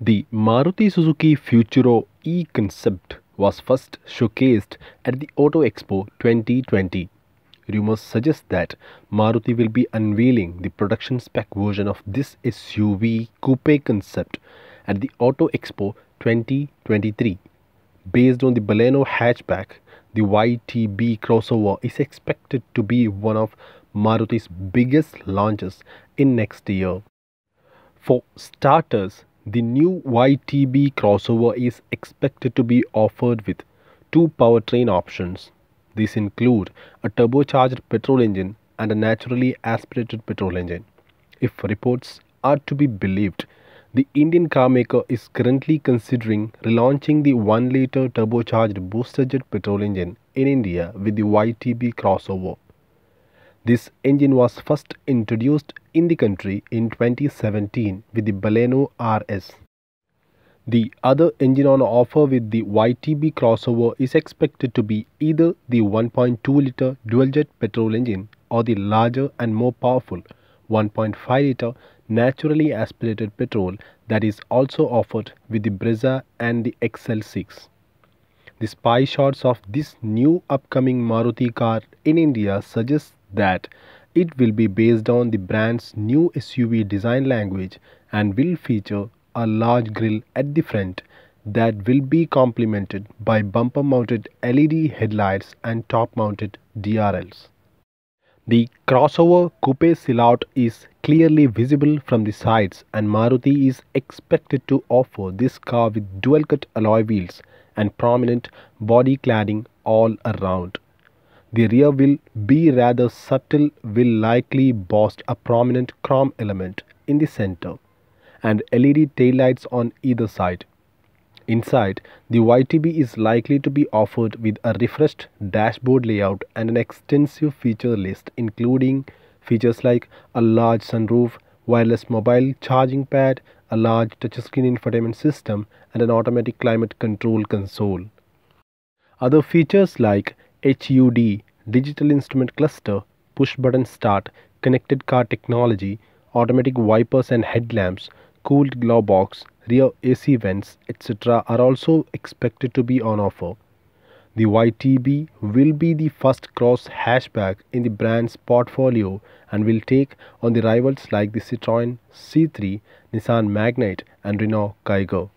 The Maruti Suzuki Futuro E concept was first showcased at the Auto Expo 2020. Rumors suggest that Maruti will be unveiling the production spec version of this SUV coupe concept at the Auto Expo 2023. Based on the Baleno hatchback, the YTB crossover is expected to be one of Maruti's biggest launches in next year. For starters, the new YTB crossover is expected to be offered with two powertrain options. These include a turbocharged petrol engine and a naturally aspirated petrol engine. If reports are to be believed, the Indian carmaker is currently considering relaunching the 1 litre turbocharged booster jet petrol engine in India with the YTB crossover. This engine was first introduced in the country in 2017 with the Baleno RS. The other engine on offer with the YTB crossover is expected to be either the 1.2 litre dual jet petrol engine or the larger and more powerful 1.5 litre naturally aspirated petrol that is also offered with the Brezza and the XL6. The spy shots of this new upcoming Maruti car in India suggest that it will be based on the brand's new SUV design language and will feature a large grille at the front that will be complemented by bumper mounted LED headlights and top mounted DRLs. The crossover coupe silhouette is clearly visible from the sides and Maruti is expected to offer this car with dual cut alloy wheels and prominent body cladding all around. The rear will be rather subtle will likely boast a prominent chrome element in the center and LED taillights on either side. Inside, the YTB is likely to be offered with a refreshed dashboard layout and an extensive feature list including features like a large sunroof, wireless mobile charging pad, a large touchscreen infotainment system and an automatic climate control console. Other features like HUD, digital instrument cluster, push button start, connected car technology, automatic wipers and headlamps, cooled glove box, rear AC vents, etc. are also expected to be on offer. The YTB will be the first cross hatchback in the brand's portfolio and will take on the rivals like the Citroën C3, Nissan Magnite and Renault Kiger.